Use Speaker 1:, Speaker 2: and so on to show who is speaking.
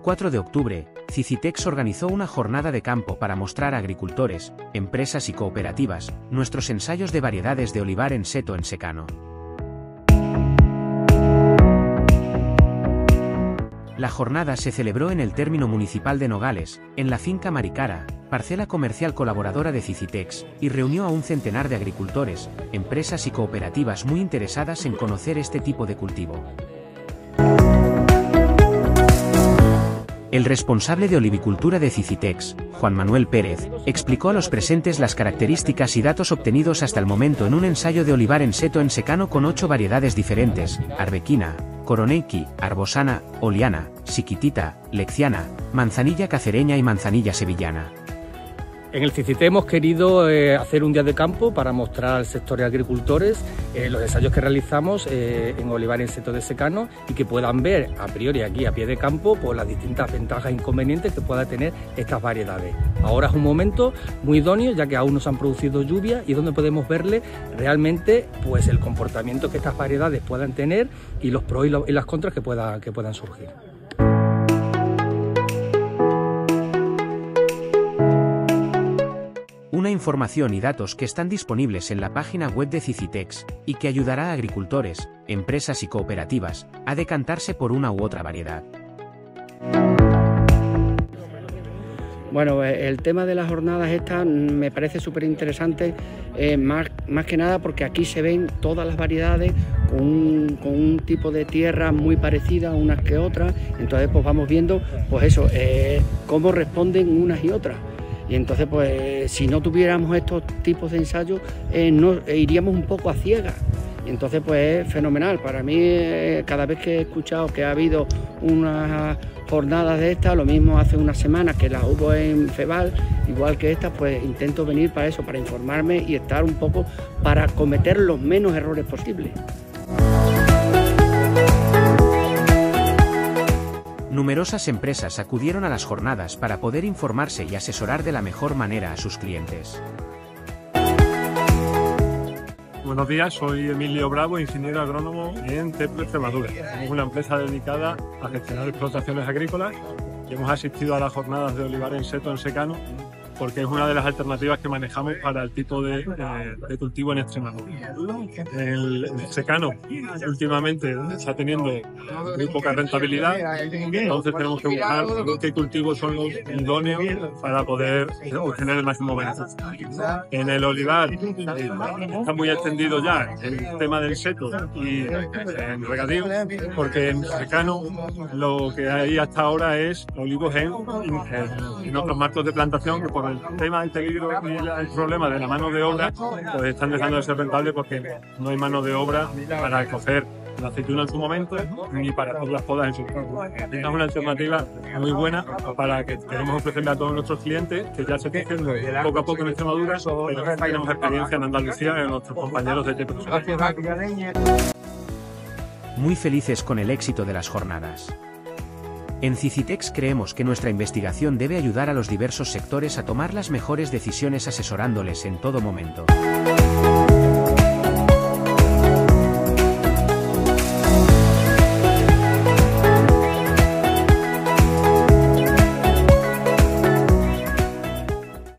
Speaker 1: 4 de octubre, Cicitex organizó una jornada de campo para mostrar a agricultores, empresas y cooperativas, nuestros ensayos de variedades de olivar en seto en secano. La jornada se celebró en el término municipal de Nogales, en la finca Maricara, parcela comercial colaboradora de Cicitex, y reunió a un centenar de agricultores, empresas y cooperativas muy interesadas en conocer este tipo de cultivo. El responsable de olivicultura de Cicitex, Juan Manuel Pérez, explicó a los presentes las características y datos obtenidos hasta el momento en un ensayo de olivar en seto en secano con ocho variedades diferentes, arbequina, coroneiki, arbosana, oliana, siquitita, lecciana, manzanilla cacereña y manzanilla sevillana.
Speaker 2: En el CICIT hemos querido eh, hacer un día de campo para mostrar al sector de agricultores eh, los ensayos que realizamos eh, en olivar en seto de secano y que puedan ver a priori aquí a pie de campo pues, las distintas ventajas e inconvenientes que pueda tener estas variedades. Ahora es un momento muy idóneo ya que aún no se han producido lluvias y donde podemos verle realmente pues, el comportamiento que estas variedades puedan tener y los pros y, las contras que, que puedan surgir.
Speaker 1: Una información y datos que están disponibles en la página web de Cicitex, y que ayudará a agricultores, empresas y cooperativas, a decantarse por una u otra variedad.
Speaker 3: Bueno, eh, el tema de las jornadas estas me parece súper interesante, eh, más, más, que nada porque aquí se ven todas las variedades con un, tipo de tierra muy parecida unas que otras, entonces pues vamos viendo pues eso, eh, cómo responden unas y otras. Y entonces, pues, si no tuviéramos estos tipos de ensayos, eh, no, eh, iríamos un poco a ciegas. Y entonces, pues, es fenomenal. Para mí, eh, cada vez que he escuchado que ha habido unas jornadas de estas, lo mismo hace una semana que las hubo en Febal, igual que estas, pues intento venir para eso, para informarme y estar un poco para cometer los menos errores posibles.
Speaker 1: Numerosas empresas acudieron a las jornadas para poder informarse y asesorar de la mejor manera a sus clientes.
Speaker 4: Buenos días, soy Emilio Bravo, ingeniero agrónomo en Teplo Extremadura. Somos una empresa dedicada a gestionar explotaciones agrícolas y hemos asistido a las jornadas de olivar en seto en secano porque es una de las alternativas que manejamos para el tipo de, de, cultivo en Extremadura. El, secano últimamente está teniendo muy poca rentabilidad, entonces tenemos que buscar qué cultivos son los idóneos para poder obtener el máximo beneficio. En el olivar está muy extendido ya el tema del seto y en regadío, porque en secano lo que hay hasta ahora es olivos en, en, otros marcos de plantación que por el tema del peligro y el problema de la mano de obra, pues están dejando de ser rentables porque no hay mano de obra para coger la aceituna en su momento ni para todas las podas en su momento. Es una alternativa muy buena para que queremos ofrecerle a todos nuestros clientes que ya se están poco a poco en Extremadura, pero tenemos experiencia en Andalucía en nuestros compañeros de TEPRO.
Speaker 1: Muy felices con el éxito de las jornadas. En Cicitex creemos que nuestra investigación debe ayudar a los diversos sectores a tomar las mejores decisiones asesorándoles en todo momento.